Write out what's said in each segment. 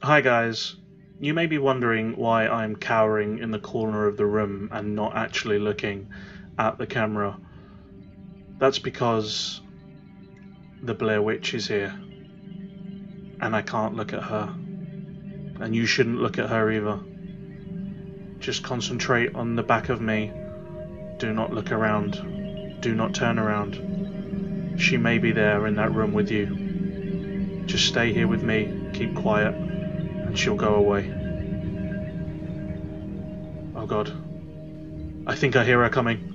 Hi guys. You may be wondering why I'm cowering in the corner of the room and not actually looking at the camera. That's because the Blair Witch is here. And I can't look at her. And you shouldn't look at her either. Just concentrate on the back of me. Do not look around. Do not turn around. She may be there in that room with you. Just stay here with me, keep quiet, and she'll go away. Oh god. I think I hear her coming.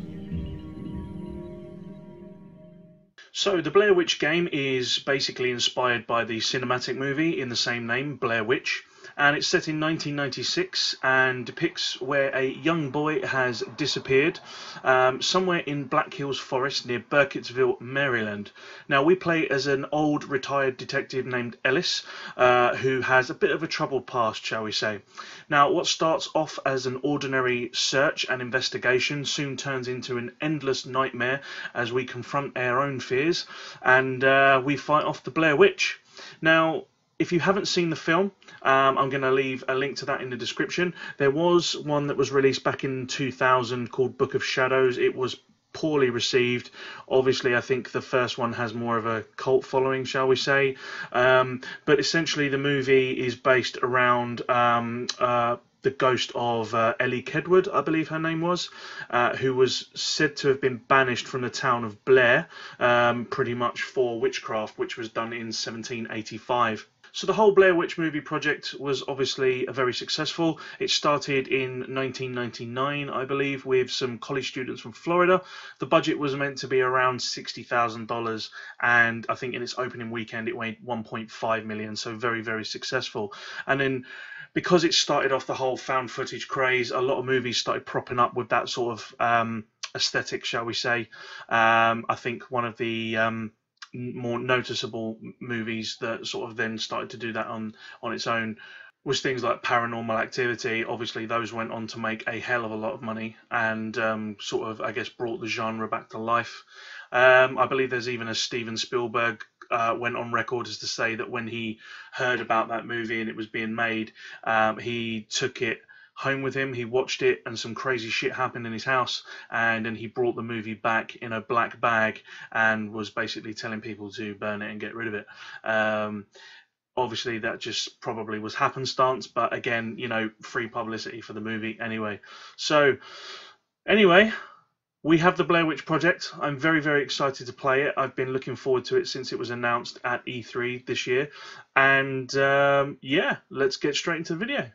So, the Blair Witch game is basically inspired by the cinematic movie in the same name, Blair Witch and it's set in 1996 and depicts where a young boy has disappeared um, somewhere in Black Hills Forest near Burkittsville, Maryland. Now, we play as an old retired detective named Ellis uh, who has a bit of a troubled past, shall we say. Now, what starts off as an ordinary search and investigation soon turns into an endless nightmare as we confront our own fears and uh, we fight off the Blair Witch. Now, if you haven't seen the film, um, I'm going to leave a link to that in the description. There was one that was released back in 2000 called Book of Shadows. It was poorly received. Obviously, I think the first one has more of a cult following, shall we say. Um, but essentially, the movie is based around. Um, uh, the ghost of uh, Elly Kedward, I believe her name was, uh, who was said to have been banished from the town of Blair, um, pretty much for witchcraft, which was done in 1785. So the whole Blair Witch movie project was obviously a very successful. It started in 1999, I believe, with some college students from Florida. The budget was meant to be around $60,000 and I think in its opening weekend it made 1.5 million, so very very successful. And then because it started off the whole found footage craze, a lot of movies started propping up with that sort of um, aesthetic, shall we say. Um, I think one of the um, more noticeable movies that sort of then started to do that on on its own was things like Paranormal Activity. Obviously, those went on to make a hell of a lot of money and um, sort of, I guess, brought the genre back to life. Um, I believe there's even a Steven Spielberg uh, went on record as to say that when he heard about that movie and it was being made, um, he took it home with him. He watched it, and some crazy shit happened in his house. And then he brought the movie back in a black bag and was basically telling people to burn it and get rid of it. Um, obviously, that just probably was happenstance, but again, you know, free publicity for the movie anyway. So, anyway. We have the Blair Witch Project. I'm very, very excited to play it. I've been looking forward to it since it was announced at E3 this year. And um, yeah, let's get straight into the video.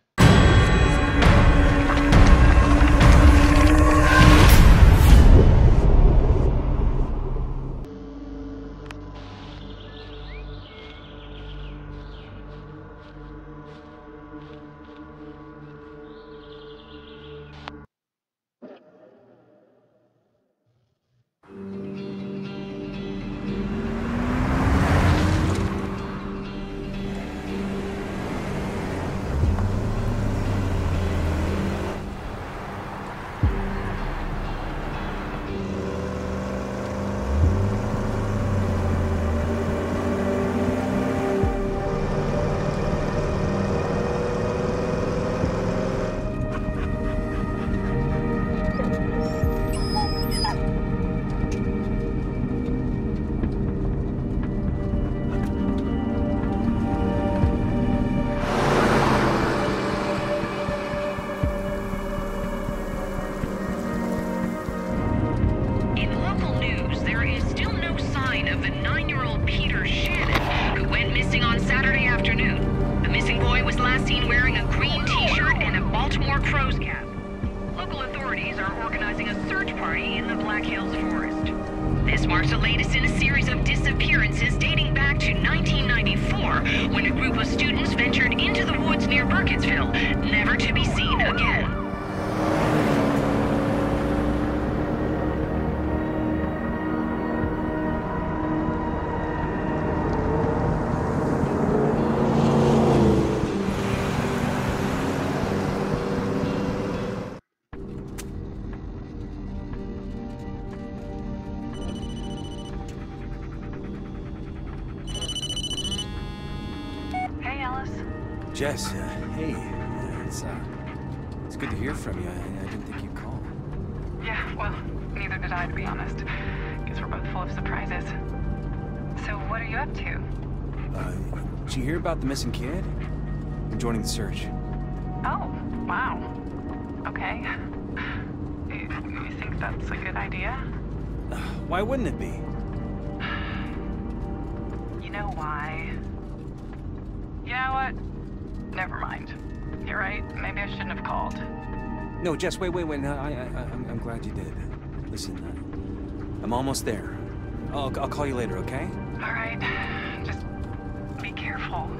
Jess, uh, hey. Uh, it's, uh, it's good to hear from you. I, I didn't think you'd call. Yeah, well, neither did I, to be honest. Guess we're both full of surprises. So, what are you up to? Uh, did you hear about the missing kid? I'm joining the search. Jess, wait, wait, wait. No, I, I, I'm, I'm glad you did. Listen, uh, I'm almost there. I'll, I'll call you later, okay? All right. Just be careful.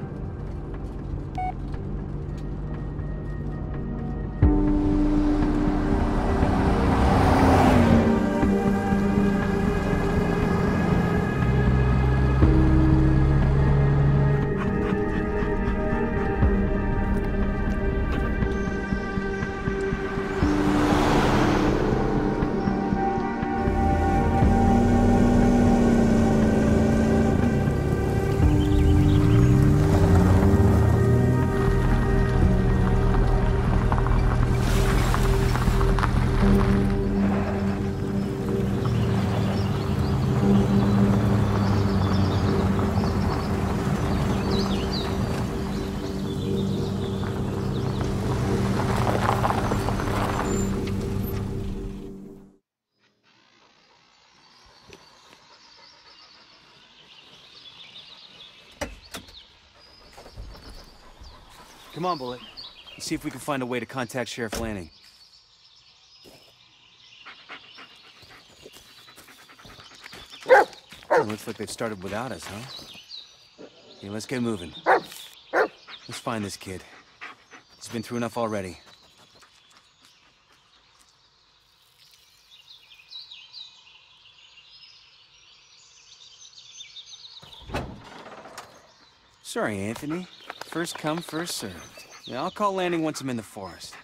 Come on, Bullet. Let's see if we can find a way to contact Sheriff Lanning. Looks like they've started without us, huh? Okay, let's get moving. Let's find this kid. He's been through enough already. Sorry, Anthony. First come, first served. Yeah, I'll call Lanning once I'm in the forest.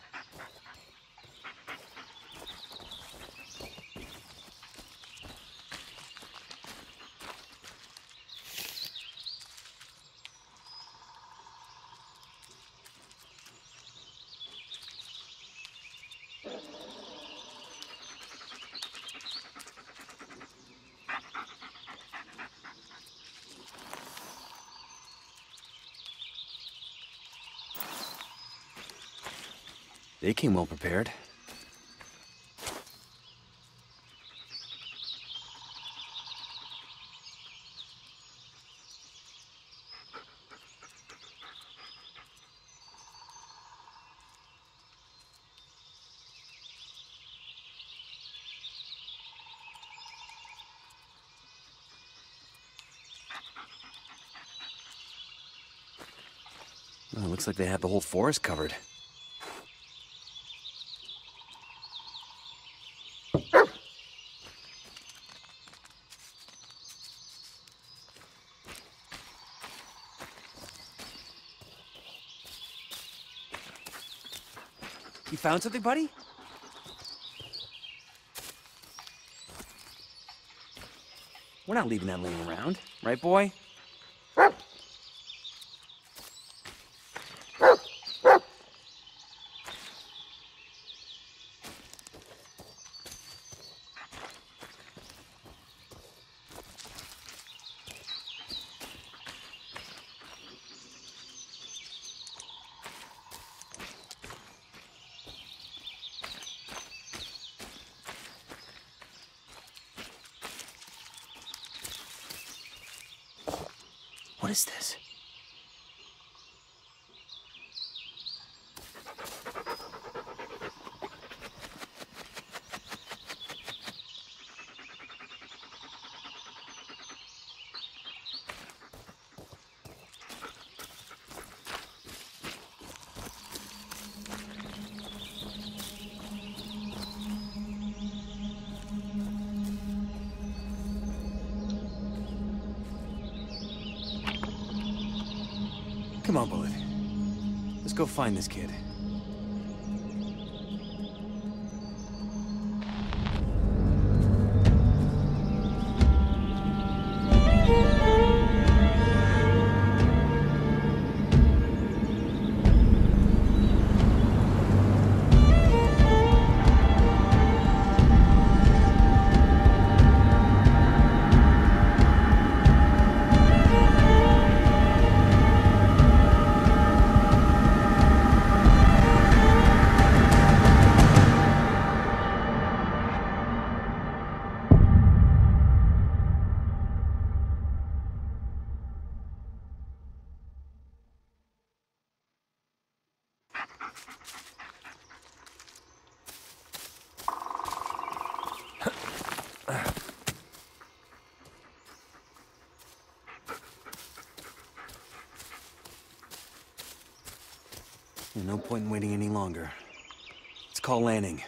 They came well prepared. Well, it looks like they have the whole forest covered. Found something, buddy? We're not leaving that laying around, right, boy? Is this? Come on, Bullet. Let's go find this kid. Landing.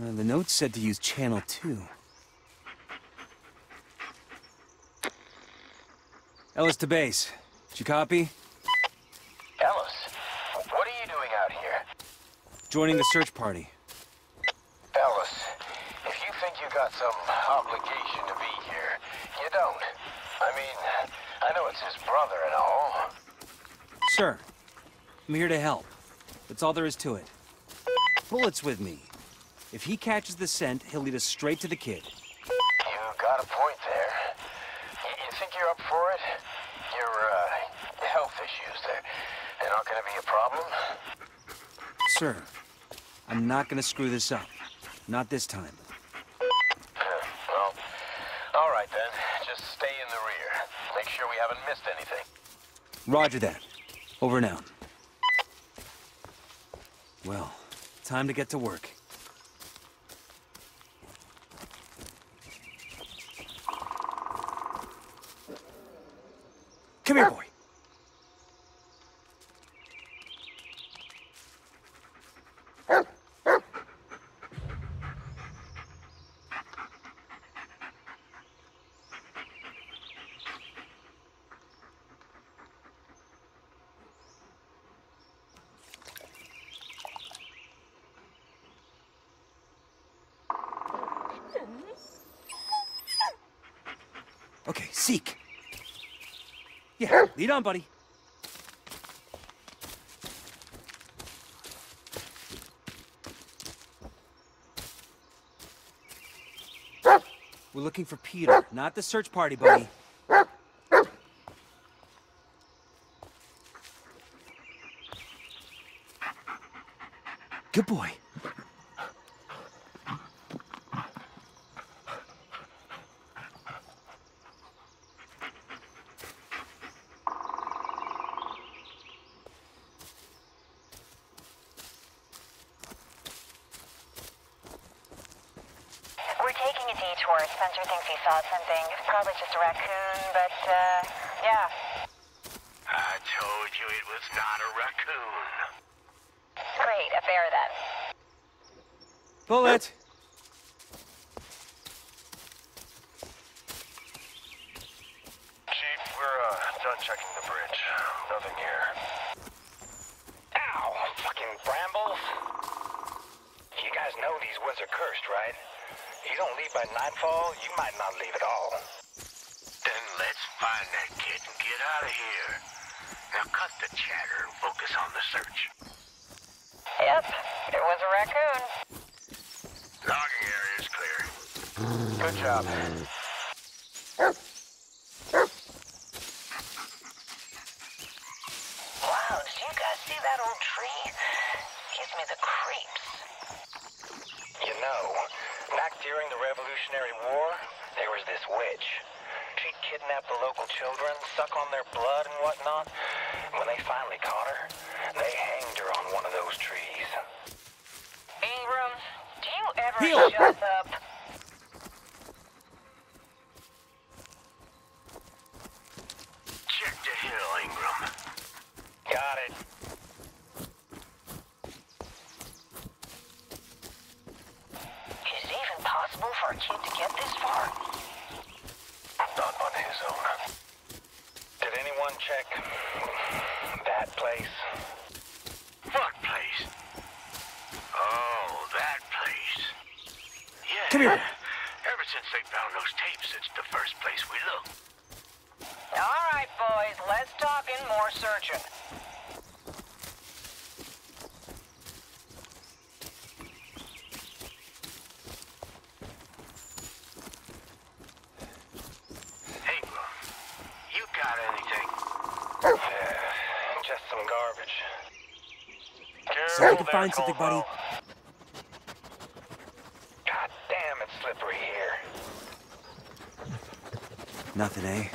Uh, the note said to use channel 2. Ellis to base. Did you copy? Ellis, what are you doing out here? Joining the search party. Ellis, if you think you got some obligation to be here, you don't. I mean, I know it's his brother and all. Sir, I'm here to help. That's all there is to it. Bullet's with me. If he catches the scent, he'll lead us straight to the kid. You got a point there. You think you're up for it? Your, uh, health issues, they're, they're not gonna be a problem? Sir, I'm not gonna screw this up. Not this time. Well, all right then. Just stay in the rear. Make sure we haven't missed anything. Roger that. Over and out. Well, time to get to work. Come here, boy. Okay, seek. Yeah, lead on, buddy. We're looking for Peter, not the search party, buddy. Good boy. We're taking a detour. Spencer thinks he saw something. Probably just a raccoon, but, uh, yeah. I told you it was not a raccoon. Great, a bear then. Bullet! Chief, we're, uh, done checking the bridge. Nothing here. Ow! Fucking brambles! You guys know these woods are cursed, right? You don't leave by nightfall, you might not leave at all. Then let's find that kid and get out of here. Now cut the chatter and focus on the search. Yep, it was a raccoon. Logging area is clear. Good job. Wow, did you guys see that old tree? Gives me the creeps. You know, back during the Revolutionary War, there was this witch. She'd kidnap the local children, suck on their blood and whatnot. When they finally caught her, they hanged her on one of those trees. Ingram, do you ever Heel. shut up? Check the hill, Ingram. Got it. Is it even possible for a kid to get this far? Not on his own. Did anyone check that place? What place? Oh, that place. Yeah. Come here. Ever since they found those tapes, it's the first place we looked. All right, boys, let's talk and more searching. Ingram, you got anything? Yeah, just some garbage. See if I Careful can there, find something, buddy. God damn, it's slippery here. Nothing, eh?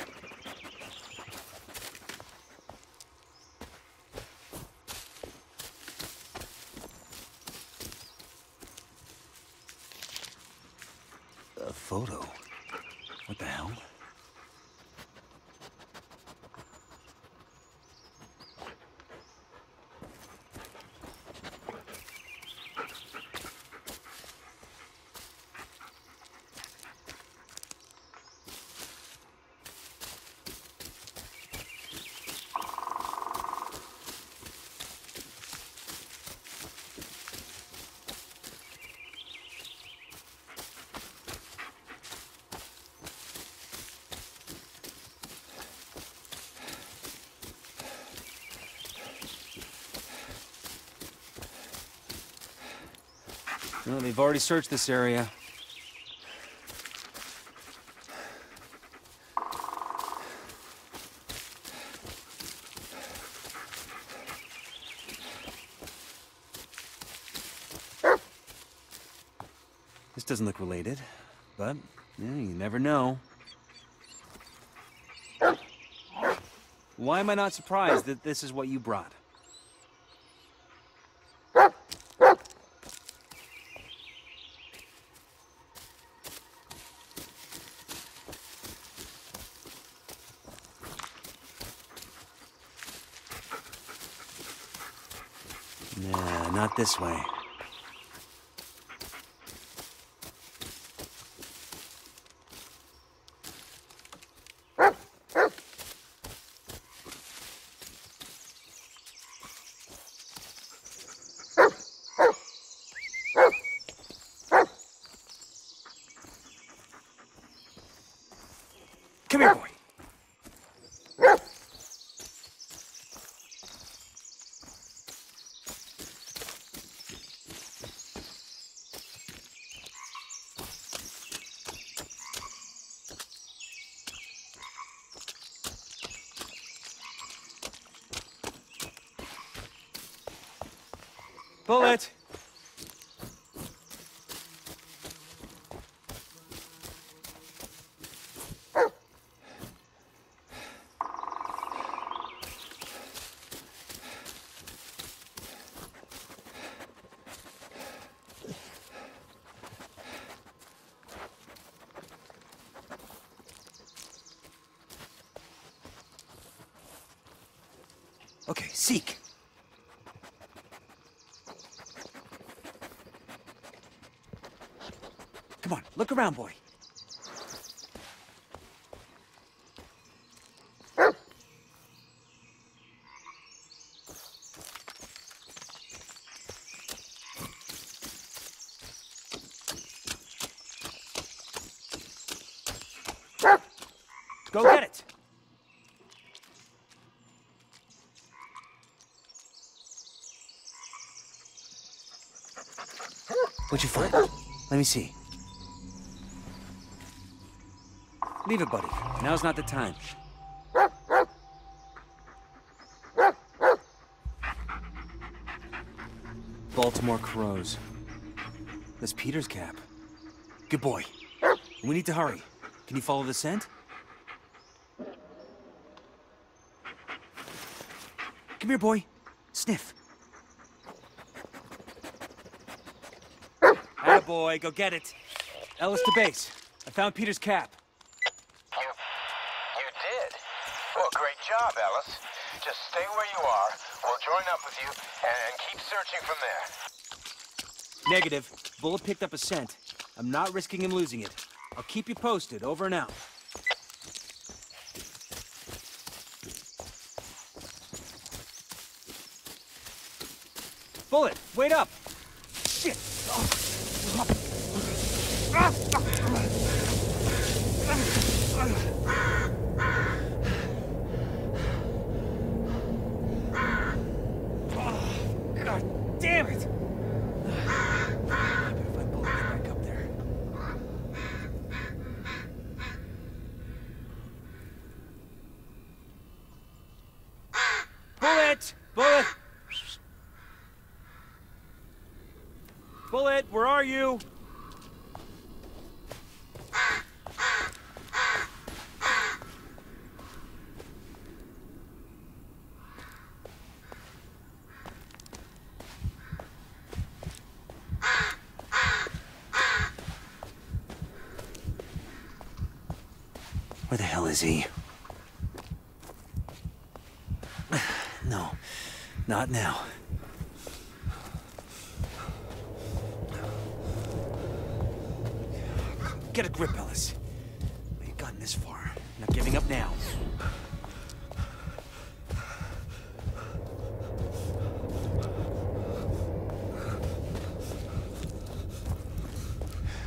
A photo? What the hell? Well, they've already searched this area. This doesn't look related, but yeah, you never know. Why am I not surprised that this is what you brought? Nah, not this way. Come here, boy. Bullet! Okay, seek. Come on, look around, boy. Go get it. What'd you find? Let me see. Leave it, buddy. Now's not the time. Baltimore crows. That's Peter's cap. Good boy. We need to hurry. Can you follow the scent? Come here, boy. Sniff. Ah boy, go get it. Ellis to base. I found Peter's cap. You... you did? Well, great job, Ellis. Just stay where you are. We'll join up with you and keep searching from there. Negative. Bullet picked up a scent. I'm not risking him losing it. I'll keep you posted. Over and out. Bullet, wait up! Shit! God damn it! I better find Bullet get back up there. Bullet! Bullet! Bullet, where are you? Where the hell is he? No, not now. Get a grip, Ellis. We've gotten this far. Not giving up now.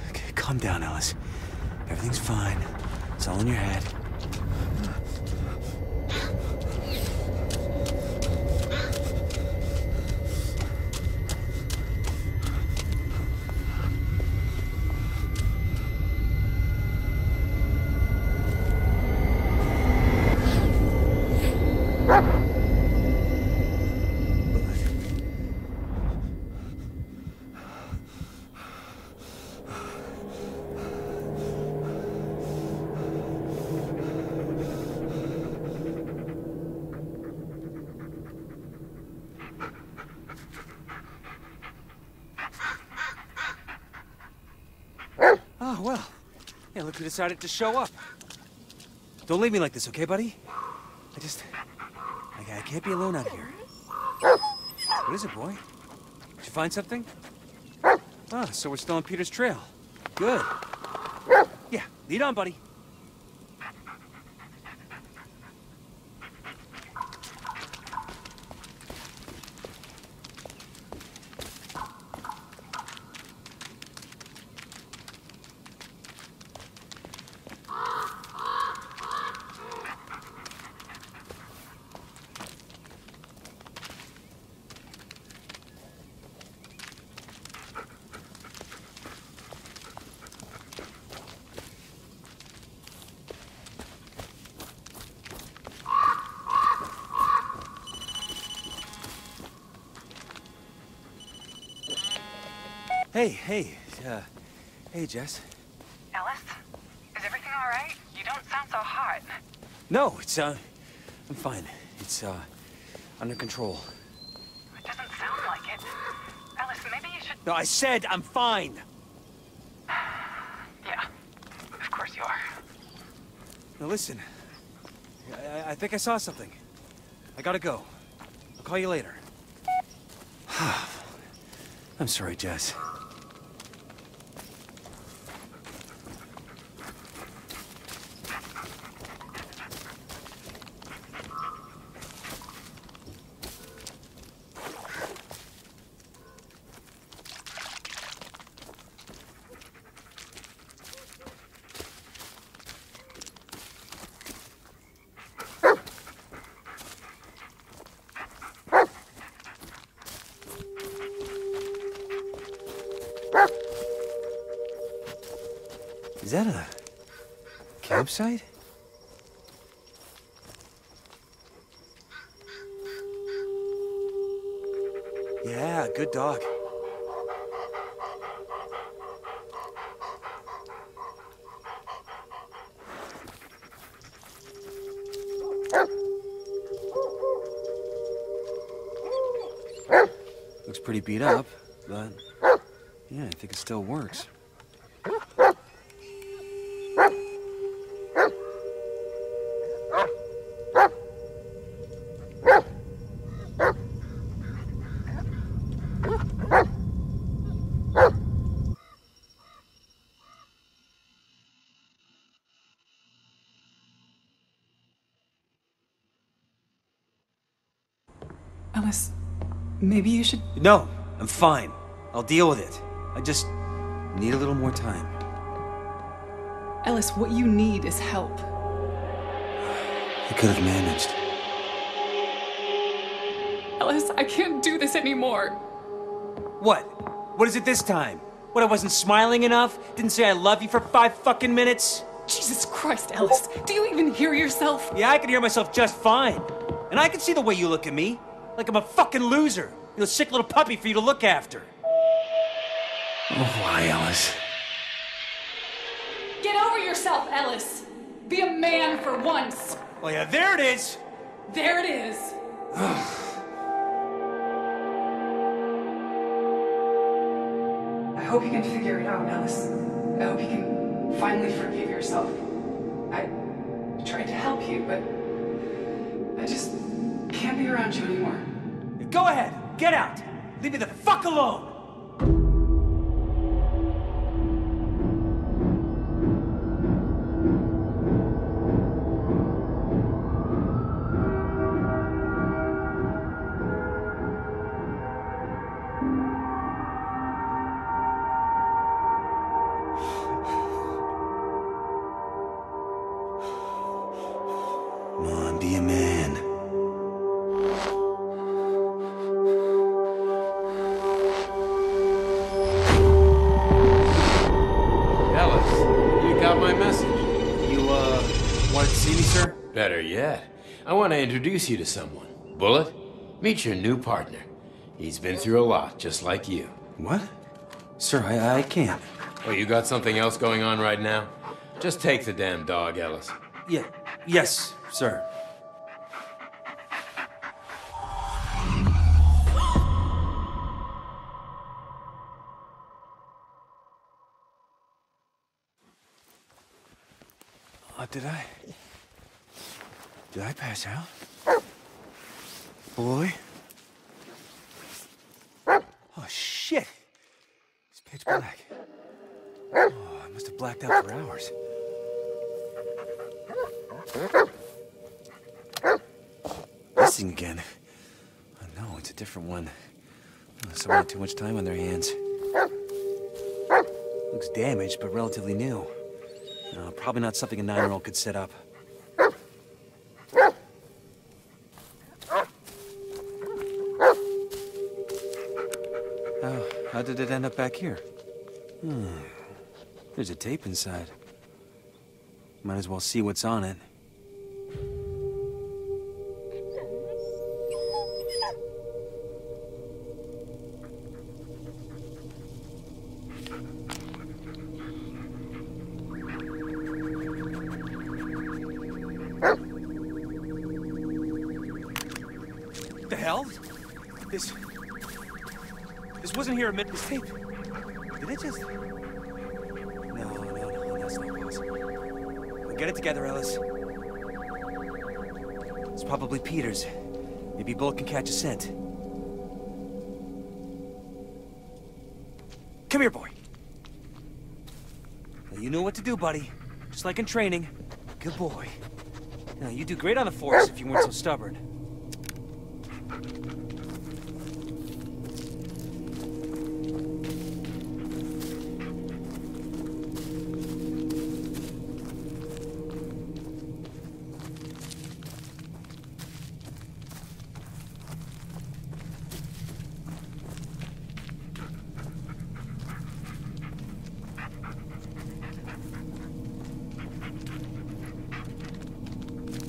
Okay, calm down, Ellis. Everything's fine. It's all in your head. Oh, well. Yeah, look who decided to show up. Don't leave me like this, okay, buddy? I just... I, I can't be alone out here. What is it, boy? Did you find something? Ah, so we're still on Peter's trail. Good. Yeah, lead on, buddy. Hey, hey, uh, hey, Jess. Ellis? Is everything all right? You don't sound so hot. No, it's, uh, I'm fine. It's, uh, under control. It doesn't sound like it. Ellis, maybe you should... No, I said I'm fine. Yeah, of course you are. Now listen, I, I- I think I saw something. I gotta go. I'll call you later. I'm sorry, Jess. Maybe you should. No, I'm fine. I'll deal with it. I just need a little more time. Ellis, what you need is help. I could have managed. Ellis, I can't do this anymore. What? What is it this time? What, I wasn't smiling enough? Didn't say I love you for five fucking minutes? Jesus Christ, Ellis, do you even hear yourself? Yeah, I can hear myself just fine. And I can see the way you look at me. Like I'm a fucking loser. You're a sick little puppy for you to look after. Oh, why, Ellis? Get over yourself, Ellis. Be a man for once. Oh, yeah, there it is. There it is. I hope you can figure it out, Ellis. I hope you can finally forgive yourself. I tried to help you, but I just can't be around you anymore. Go ahead. Get out. Leave me the fuck alone. Introduce you to someone. Bullet, meet your new partner. He's been through a lot, just like you. What? Sir, I, I can't. Oh, you got something else going on right now? Just take the damn dog, Ellis. Yeah. Yes, sir. Uh, did I? Did I pass out? Boy? Oh, shit! It's pitch black. Oh, I must have blacked out for hours. Missing again. Oh, no, it's a different one. Oh, someone had too much time on their hands. Looks damaged, but relatively new. No, probably not something a nine-year-old could set up. Did it end up back here? Hmm. There's a tape inside. Might as well see what's on it. Together, Ellis. It's probably Peters. Maybe Bullet can catch a scent. Come here, boy. Now, you know what to do, buddy. Just like in training. Good boy. Now, you'd do great on the force if you weren't so stubborn.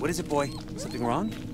What is it, boy? Something wrong?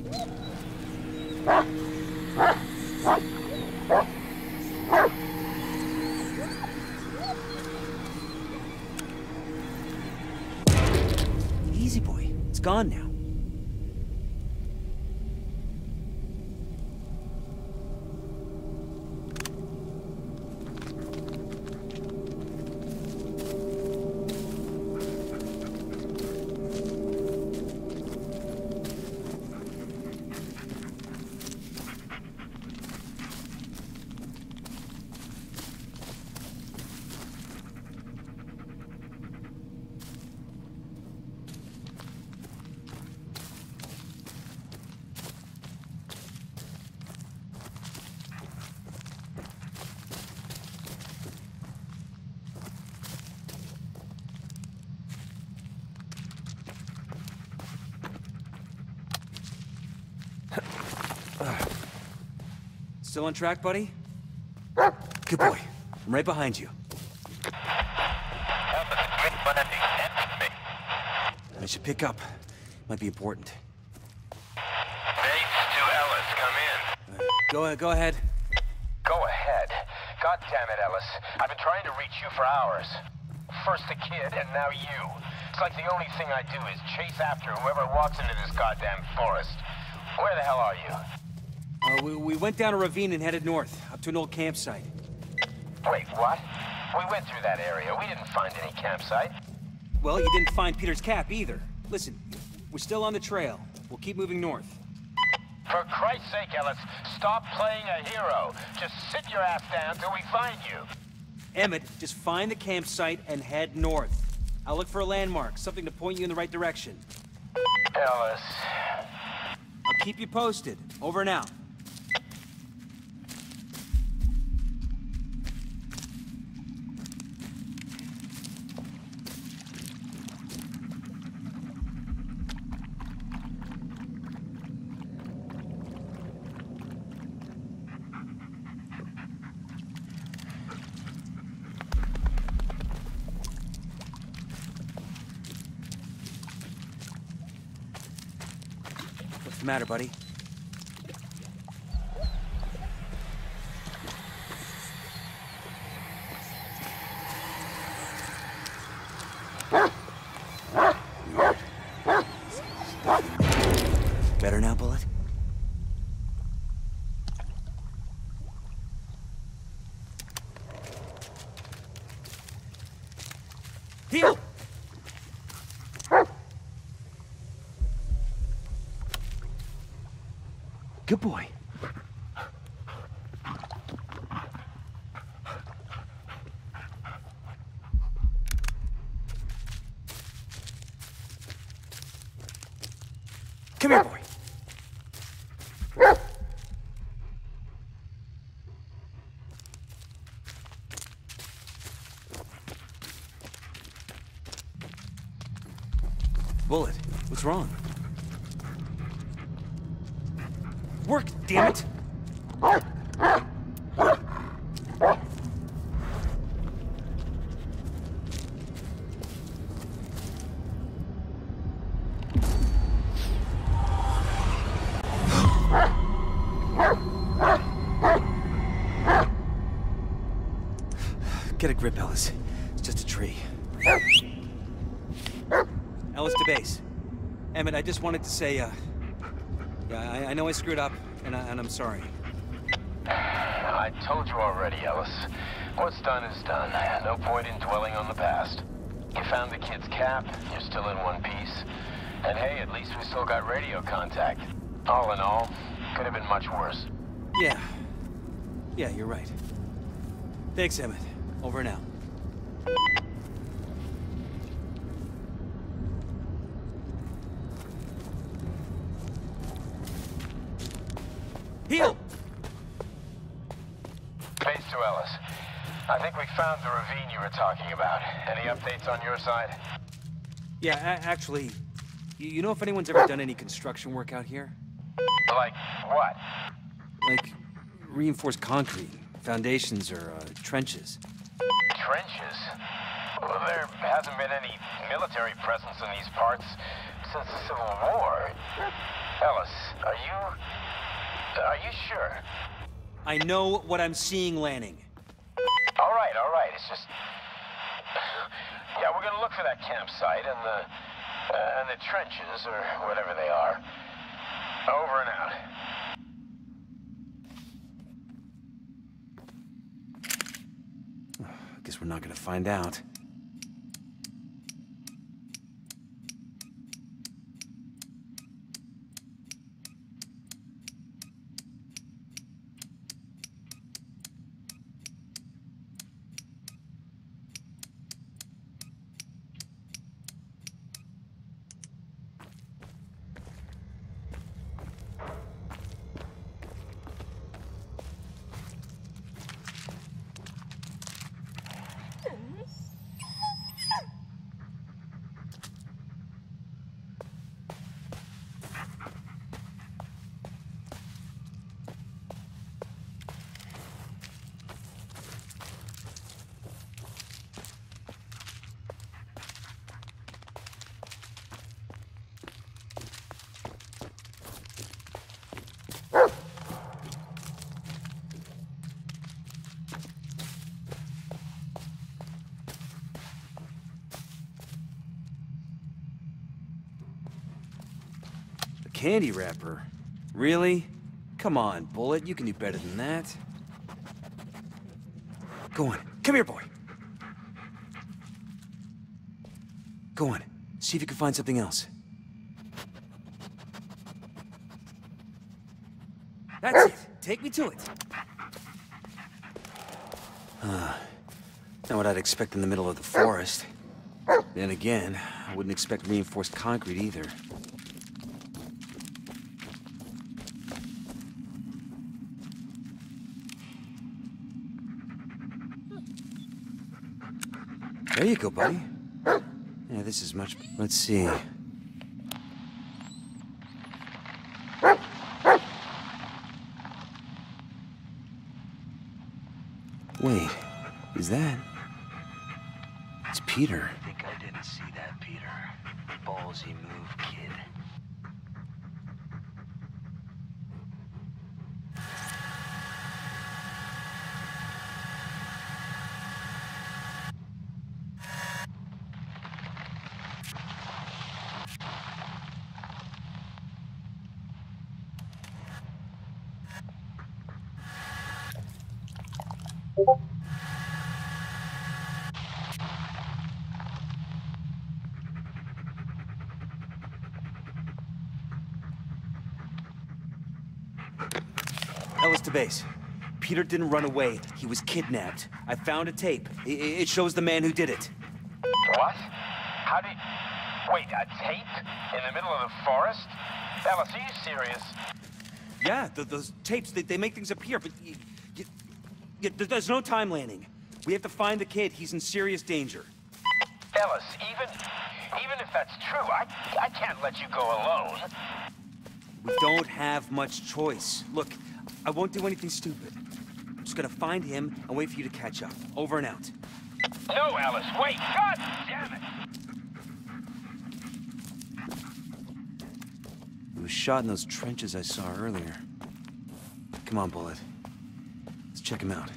Still on track, buddy? Good boy. I'm right behind you. I should pick up. Might be important. Base to Ellis, come in. Uh, go, go ahead. Go ahead. God damn it, Ellis. I've been trying to reach you for hours. First the kid, and now you. It's like the only thing I do is chase after whoever walks into this goddamn forest. Where the hell are you? Uh, we, we went down a ravine and headed north, up to an old campsite. Wait, what? We went through that area. We didn't find any campsite. Well, you didn't find Peter's cap either. Listen, we're still on the trail. We'll keep moving north. For Christ's sake, Ellis, stop playing a hero. Just sit your ass down till we find you. Emmett, just find the campsite and head north. I'll look for a landmark, something to point you in the right direction. Ellis. I'll keep you posted. Over and out. Matter, buddy? Better now, Bullet? Heel! Good boy. Come here, boy. Bullet, what's wrong? Work, damn it! Get a grip, Ellis. It's just a tree. Ellis to base. I just wanted to say, uh... Yeah, I, I know I screwed up, and, I, and I'm sorry. I told you already, Ellis. What's done is done. No point in dwelling on the past. You found the kid's cap, you're still in one piece. And hey, at least we still got radio contact. All in all, could have been much worse. Yeah. Yeah, you're right. Thanks, Emmett. Over and out. Yeah, actually, you, you know if anyone's ever done any construction work out here? Like what? Like reinforced concrete, foundations, or uh, trenches? Trenches? Well, there hasn't been any military presence in these parts since the Civil War. Ellis, are you... Are you sure? I know what I'm seeing, Lanning. All right, all right. It's just... Yeah, we're gonna look for that campsite and the... Uh, and the trenches, or whatever they are. Over and out. I guess we're not gonna find out. Candy wrapper? Really? Come on, Bullet. You can do better than that. Go on. Come here, boy. Go on. See if you can find something else. That's it. Take me to it. Uh, not what I'd expect in the middle of the forest. Then again, I wouldn't expect reinforced concrete either. There you go, buddy. Yeah, this is much... Let's see. Wait, is that... It's Peter. I Think I didn't see that, Peter. Ballsy move, kid. Ellis to base. Peter didn't run away. He was kidnapped. I found a tape. I- It shows the man who did it. What? How did... Wait, a tape? In the middle of the forest? Ellis, are you serious? Yeah, th those tapes, they, they make things appear, but there's no time Lanning. We have to find the kid. He's in serious danger. Ellis, even... Even if that's true, I, I can't let you go alone. We don't have much choice. Look, I won't do anything stupid. I'm just gonna find him and wait for you to catch up. Over and out. No, Ellis, wait! God damn it! He was shot in those trenches I saw earlier. Come on, Bullet. Let's check him out.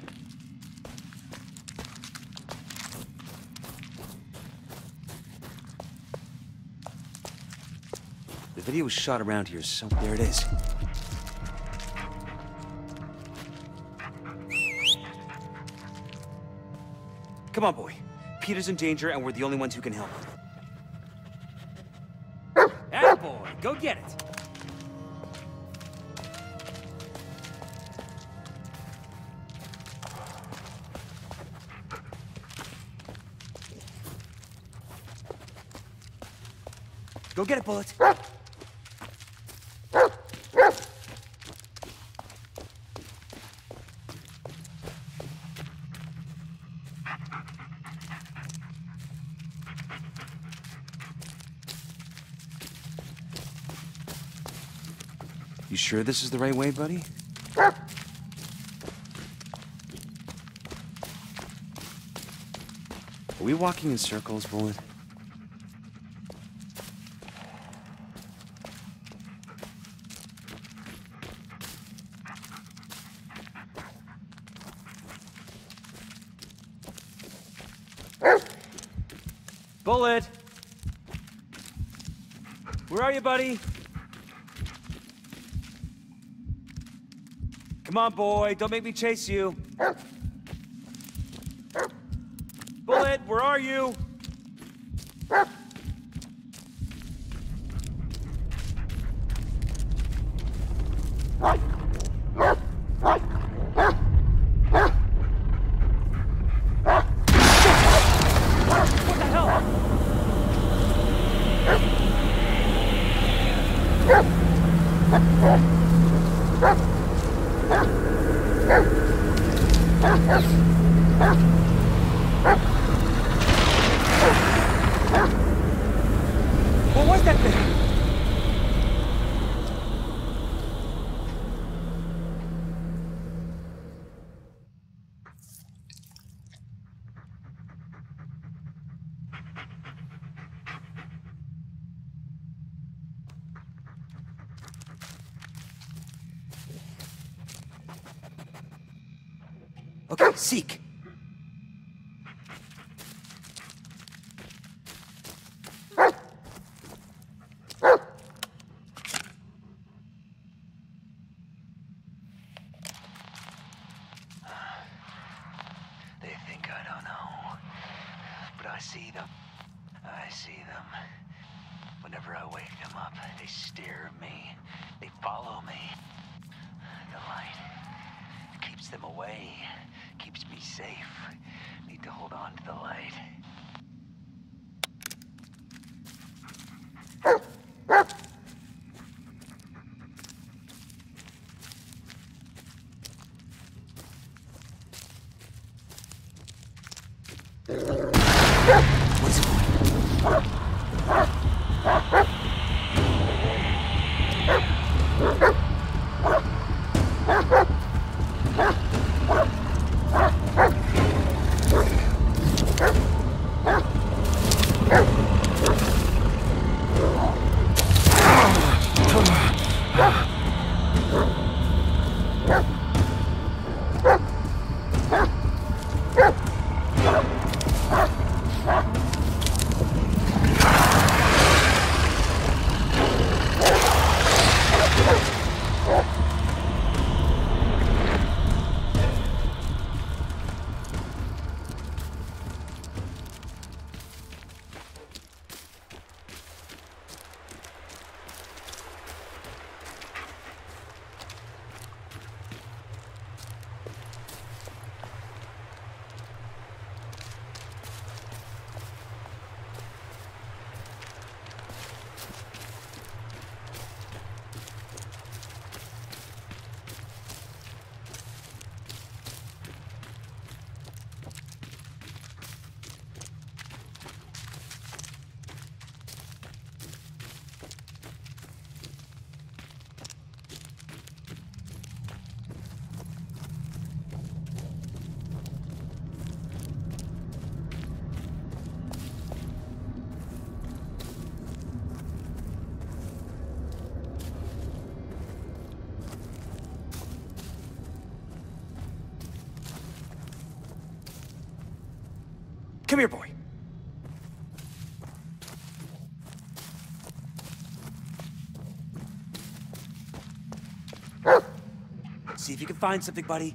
The video was shot around here, so there it is. Come on, boy. Peter's in danger, and we're the only ones who can help. Attaboy, go get it. Go get it, Bullet. Sure this is the right way, buddy? Are we walking in circles, Bullet? Where are you, buddy? Come on, boy. Don't make me chase you. Bullet, where are you? What the hell? What was that thing? Okay, seek. Come here, boy. See if you can find something, buddy.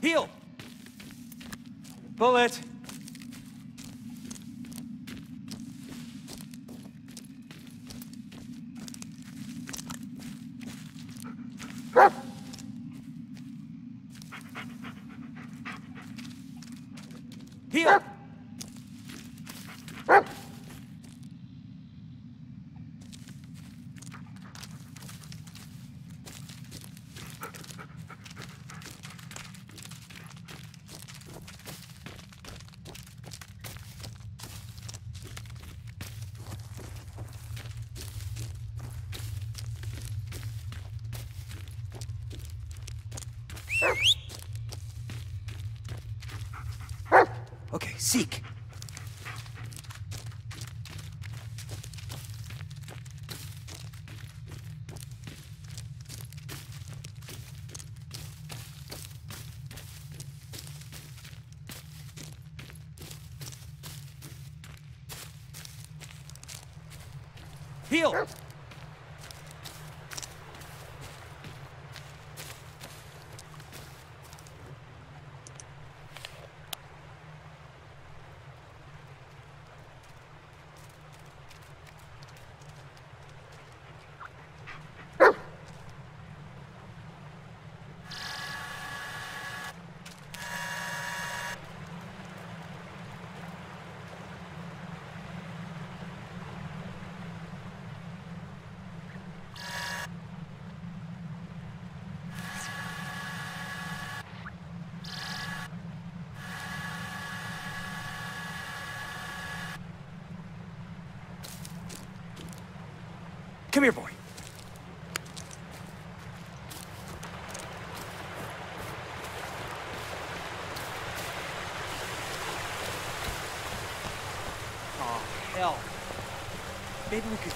Heel! Bullet! Heel! Okay, seek. Heel! Come here, boy. Oh, hell. Maybe we could...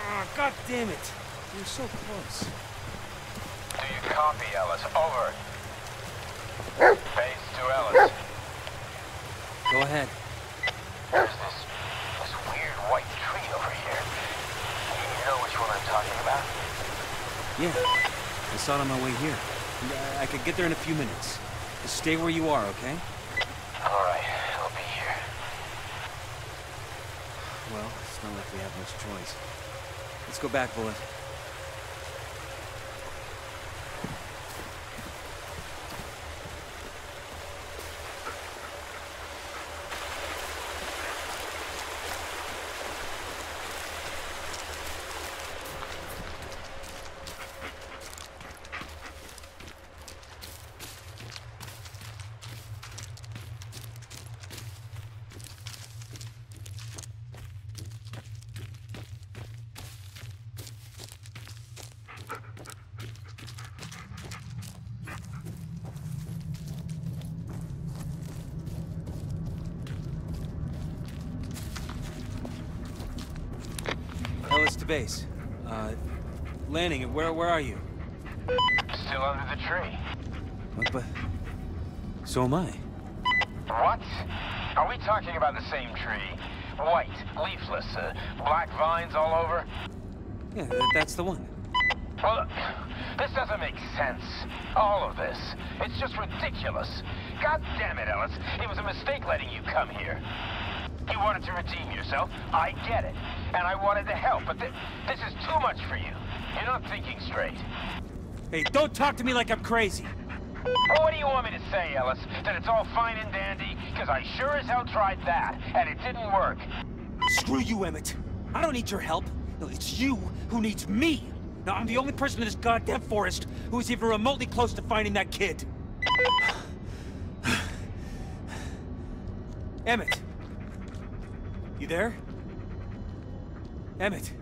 Ah, God damn it. You were so close. Do you copy, Ellis? Over. Base to Ellis. Go ahead. There's this, this weird white tree over here. You know which one I'm talking about? Yeah. I saw it on my way here. I could get there in a few minutes. Just stay where you are, okay? All right, I'll be here. Well, it's not like we have much choice. Let's go back, Bullet. Ellis to base. Uh, Lanning, where, where are you? Still under the tree. What, but... So am I. What? Are we talking about the same tree? White, leafless, uh, black vines all over? Yeah, that's the one. Well, look, this doesn't make sense. All of this. It's just ridiculous. God damn it, Ellis. It was a mistake letting you come here. You wanted to redeem yourself. I get it. And I wanted to help, but thi- this is too much for you. Not thinking straight. Hey, don't talk to me like I'm crazy. Well, what do you want me to say, Ellis? That it's all fine and dandy? Because I sure as hell tried that, and it didn't work. Screw you, Emmett. I don't need your help. No, it's you who needs me. Now, I'm the only person in this goddamn forest who is even remotely close to finding that kid. Emmett. You there? Emmett.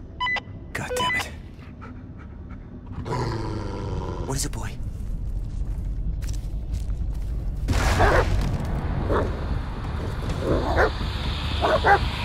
Ha!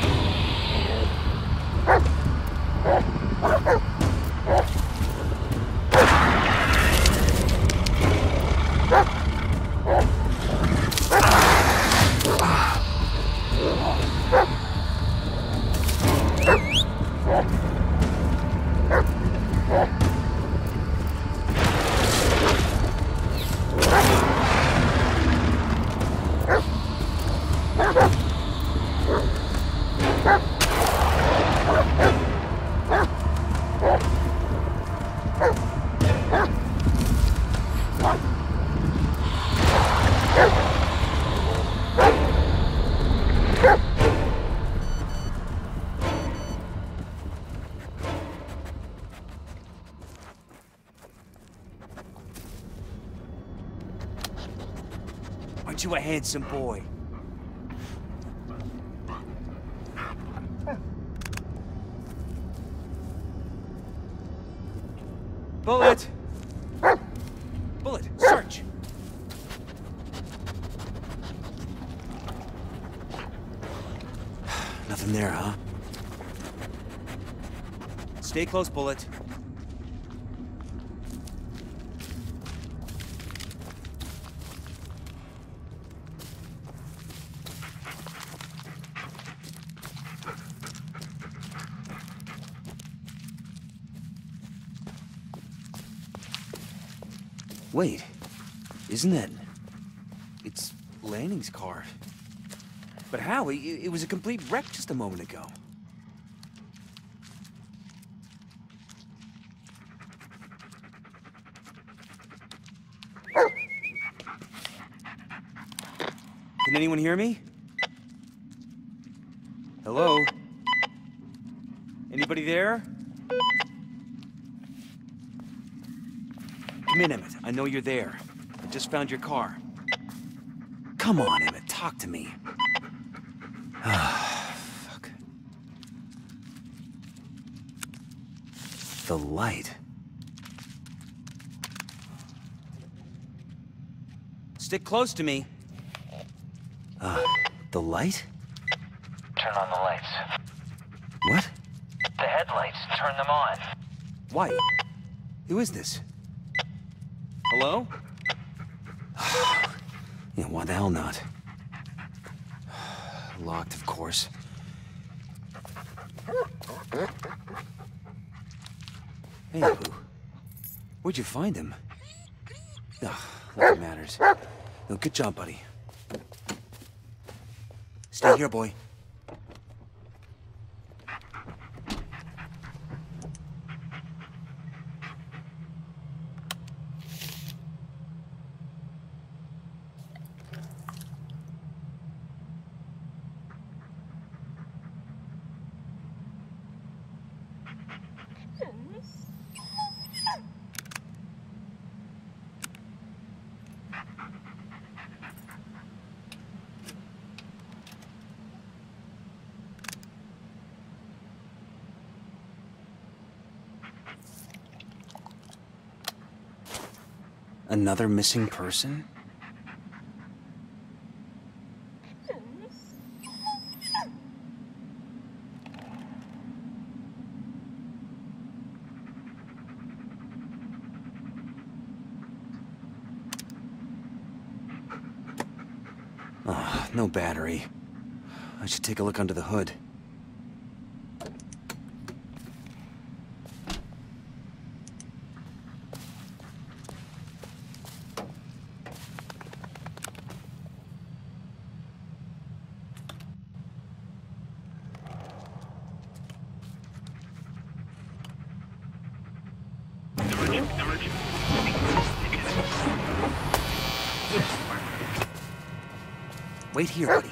You a handsome boy? Bullet! Bullet, search! Nothing there, huh? Stay close, Bullet. Wait, isn't that... It's Lanning's car. But how? It, it was a complete wreck just a moment ago. Can anyone hear me? Hello? Anybody there? Come in, Emmett. I know you're there. I just found your car. Come on, Emmett. Talk to me. Ah, fuck. The light. Stick close to me. Uh, the light? Turn on the lights. What? The headlights, turn them on. Why? Who is this? Hello? yeah, why the hell not? Locked, of course. Hey, Boo. Where'd you find him? Ugh, nothing matters. No, good job, buddy. Stay here, boy. Another missing person? Ah, no battery. I should take a look under the hood. Wait here, buddy.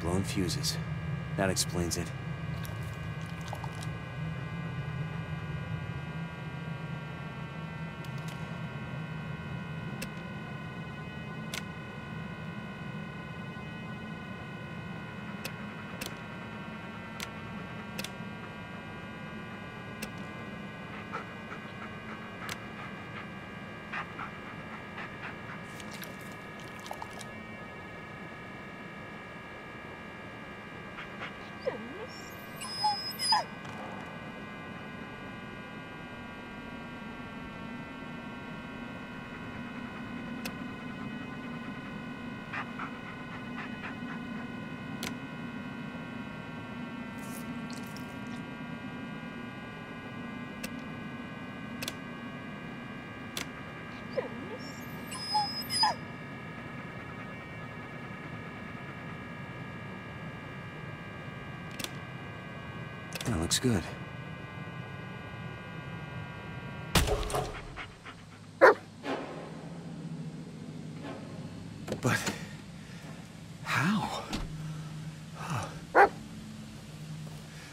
Blown fuses. That explains it. Looks good. But how?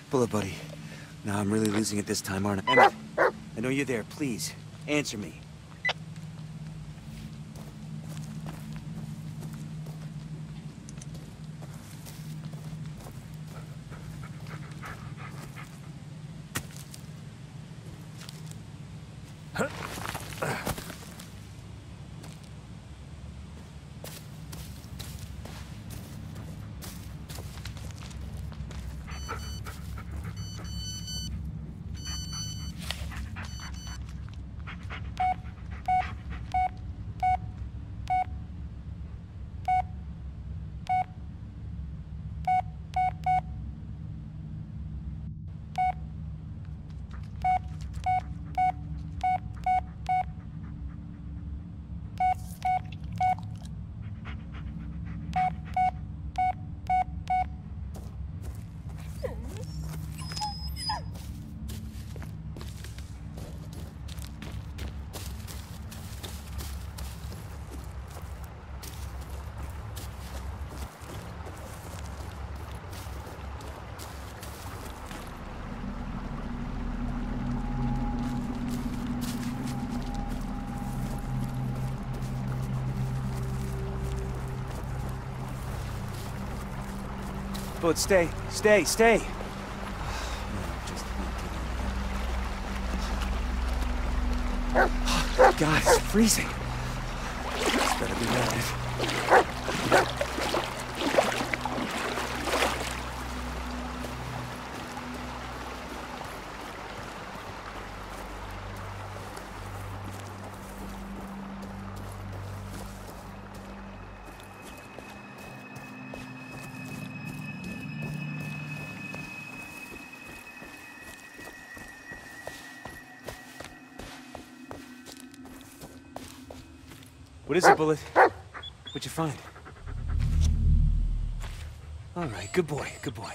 Bullet buddy. Now I'm really losing it this time, aren't I? I know you're there. Please, answer me. Bullet, stay, stay, stay. God, it's freezing. What is it, Bullet? What'd you find? All right, good boy, good boy.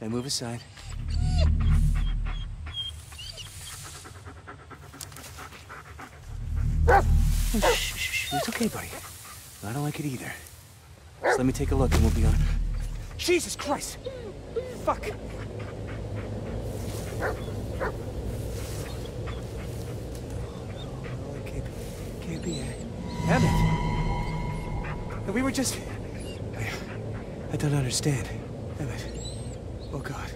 Now move aside. Oh, shh, shh, shh, It's okay, buddy. I don't like it either. Let me take a look and we'll be on. Jesus Christ! Fuck! No, it can't be, can't be it. Emmett! And we were just... I, I don't understand. Emmett. Oh, God.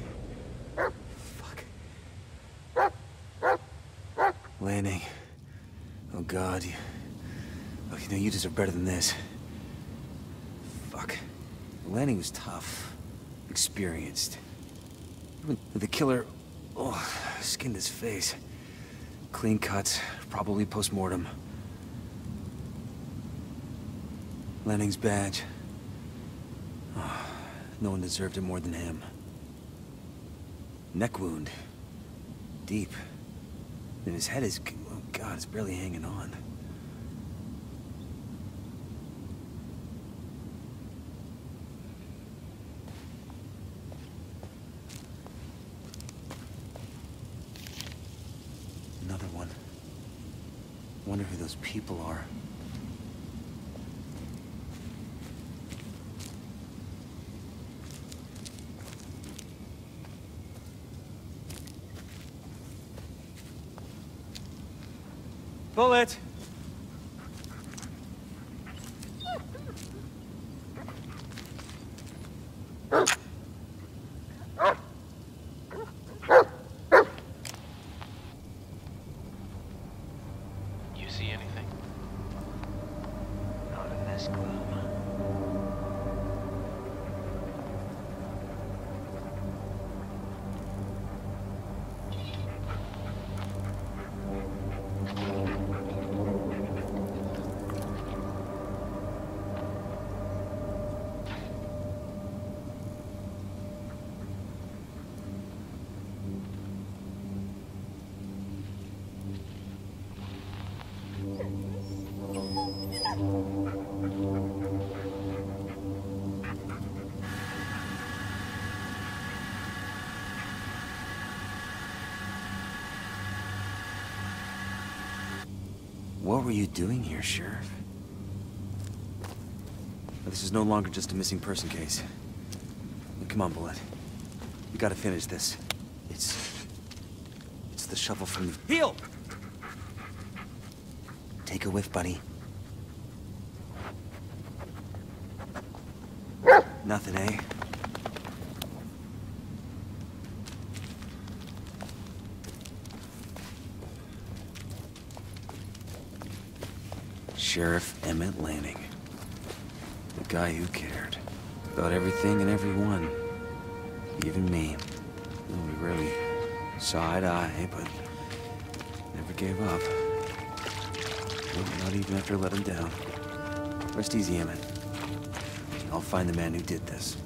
Fuck. Lanning. Oh, God. You, oh, you know, you deserve better than this. Fuck. Lanning was tough. Experienced. The killer... Oh, skinned his face. Clean cuts. Probably post-mortem. Lanning's badge. Oh, no one deserved it more than him. Neck wound. Deep. And his head is... Oh God, it's barely hanging on. Another one. Wonder who those people are. Bullet! Were you doing here, Sheriff? This is no longer just a missing person case. Come on, Bullet. We gotta finish this. It's... It's the shovel from the... Heel! Take a whiff, buddy. Saw eye but never gave up. Not even after I let him down. Rest easy, Emmett. I'll find the man who did this.